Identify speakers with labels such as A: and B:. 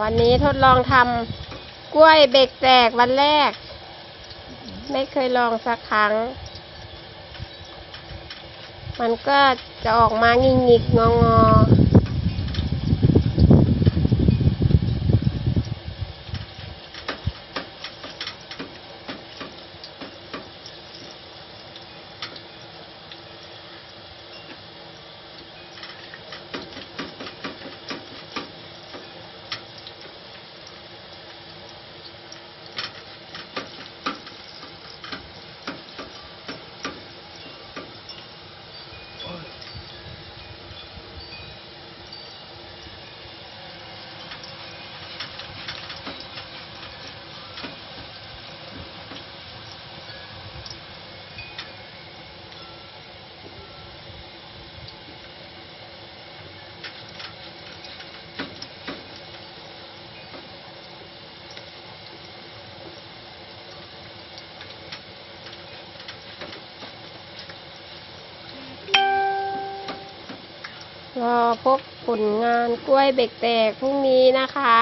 A: วันนี้ทดลองทำกล้วยเบรกแตกวันแรก ไม่เคยลองสักครั้ง มันก็จะออกมางิกงิกงองอ รอพบผลงานกล้วยเบรกแตกพรุ่งนี้นะคะ